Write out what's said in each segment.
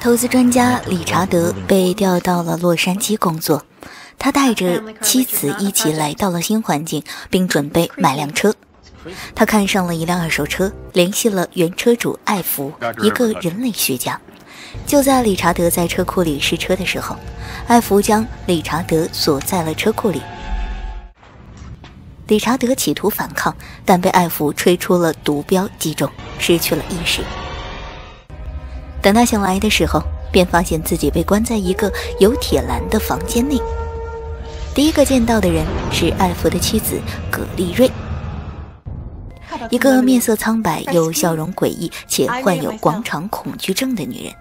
投资专家理查德被调到了洛杉矶工作，他带着妻子一起来到了新环境，并准备买辆车。他看上了一辆二手车，联系了原车主艾弗，一个人类学家。就在理查德在车库里试车的时候，艾弗将理查德锁在了车库里。理查德企图反抗，但被艾弗吹出了毒镖击中，失去了意识。等他醒来的时候，便发现自己被关在一个有铁栏的房间内。第一个见到的人是艾弗的妻子葛丽瑞，一个面色苍白又笑容诡异且患有广场恐惧症的女人。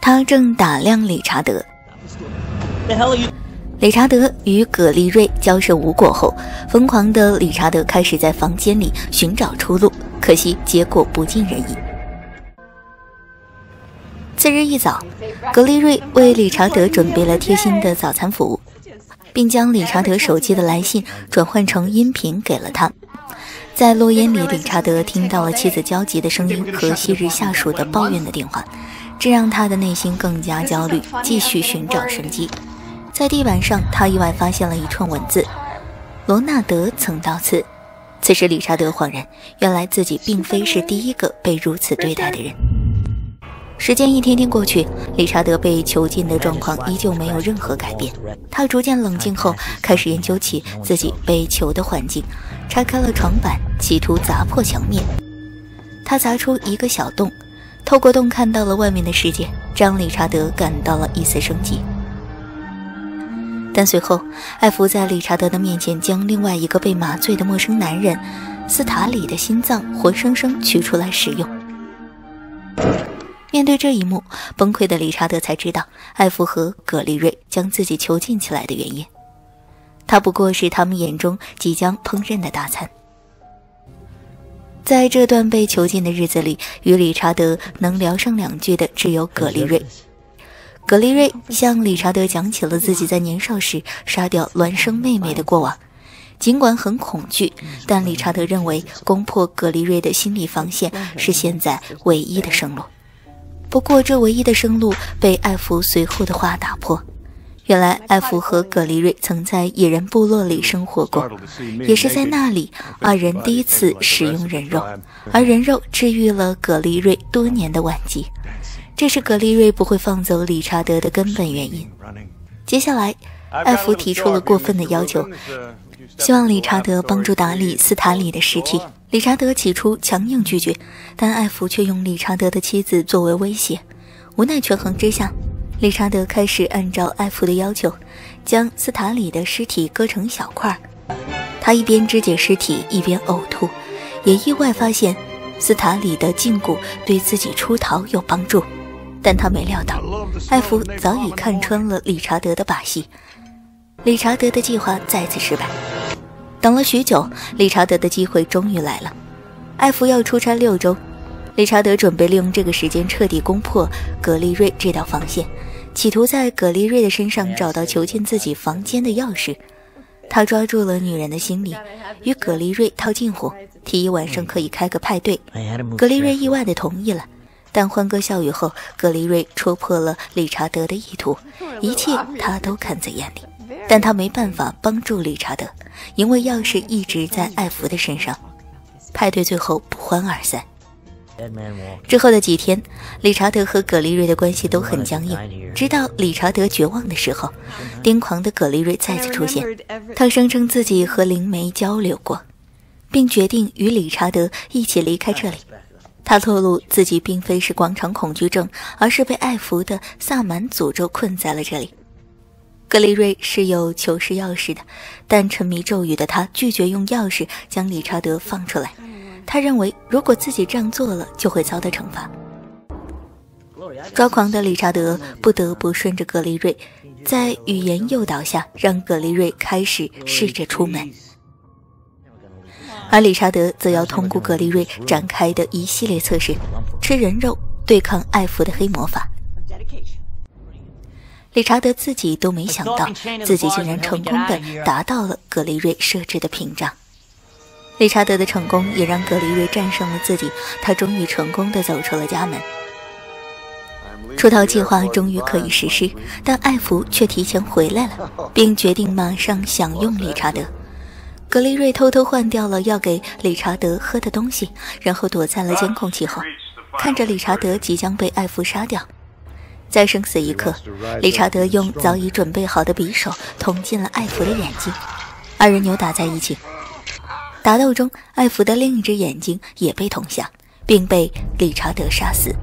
她正打量理查德。理查德与葛丽瑞交涉无果后，疯狂的理查德开始在房间里寻找出路，可惜结果不尽人意。次日一早，格丽瑞为理查德准备了贴心的早餐服务，并将理查德手机的来信转换成音频给了他。在录音里，理查德听到了妻子焦急的声音和昔日下属的抱怨的电话，这让他的内心更加焦虑，继续寻找生机。在地板上，他意外发现了一串文字：“罗纳德曾到此。”此时，理查德恍然，原来自己并非是第一个被如此对待的人。时间一天天过去，理查德被囚禁的状况依旧没有任何改变。他逐渐冷静后，开始研究起自己被囚的环境，拆开了床板，企图砸破墙面。他砸出一个小洞，透过洞看到了外面的世界，让理查德感到了一丝生机。但随后，艾弗在理查德的面前将另外一个被麻醉的陌生男人斯塔里的心脏活生生取出来使用。面对这一幕，崩溃的理查德才知道艾弗和葛丽瑞将自己囚禁起来的原因。他不过是他们眼中即将烹饪的大餐。在这段被囚禁的日子里，与理查德能聊上两句的只有葛丽瑞。葛丽瑞向理查德讲起了自己在年少时杀掉孪生妹妹的过往，尽管很恐惧，但理查德认为攻破葛丽瑞的心理防线是现在唯一的生路。不过，这唯一的生路被艾弗随后的话打破。原来，艾弗和格丽瑞曾在野人部落里生活过，也是在那里，二人第一次使用人肉，而人肉治愈了格丽瑞多年的顽疾。这是格丽瑞不会放走理查德的根本原因。接下来，艾弗提出了过分的要求，希望理查德帮助打理斯塔里的尸体。理查德起初强硬拒绝，但艾弗却用理查德的妻子作为威胁。无奈权衡之下，理查德开始按照艾弗的要求，将斯塔里的尸体割成小块。他一边肢解尸体，一边呕吐，也意外发现斯塔里的胫骨对自己出逃有帮助。但他没料到，艾弗早已看穿了理查德的把戏。理查德的计划再次失败。等了许久，理查德的机会终于来了。艾弗要出差六周，理查德准备利用这个时间彻底攻破葛丽瑞这道防线，企图在葛丽瑞的身上找到囚禁自己房间的钥匙。他抓住了女人的心理，与葛丽瑞套近乎，提议晚上可以开个派对。葛丽瑞意外地同意了。但欢歌笑语后，格里瑞戳破了理查德的意图，一切他都看在眼里。但他没办法帮助理查德，因为钥匙一直在艾弗的身上。派对最后不欢而散。之后的几天，理查德和葛丽瑞的关系都很僵硬。直到理查德绝望的时候，癫狂的葛丽瑞再次出现。他声称自己和灵媒交流过，并决定与理查德一起离开这里。他透露自己并非是广场恐惧症，而是被艾弗的萨满诅咒困在了这里。格里瑞是有囚室钥匙的，但沉迷咒语的他拒绝用钥匙将理查德放出来。他认为如果自己这样做了，就会遭到惩罚。抓狂的理查德不得不顺着格里瑞，在语言诱导下，让格里瑞开始试着出门。而理查德则要通过格丽瑞展开的一系列测试，吃人肉对抗艾弗的黑魔法。理查德自己都没想到，自己竟然成功的达到了格雷瑞设置的屏障。理查德的成功也让格雷瑞战胜了自己，他终于成功的走出了家门。出逃计划终于可以实施，但艾弗却提前回来了，并决定马上享用理查德。格雷瑞偷偷换掉了要给理查德喝的东西，然后躲在了监控器后，看着理查德即将被艾弗杀掉。在生死一刻，理查德用早已准备好的匕首捅进了艾弗的眼睛，二人扭打在一起。打斗中，艾弗的另一只眼睛也被捅下，并被理查德杀死。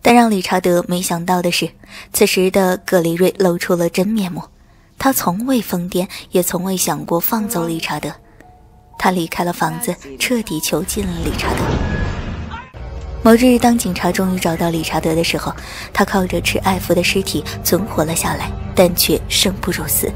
但让理查德没想到的是，此时的格里瑞露出了真面目。他从未疯癫，也从未想过放走理查德。他离开了房子，彻底囚禁了理查德。某日，当警察终于找到理查德的时候，他靠着吃艾弗的尸体存活了下来，但却生不如死。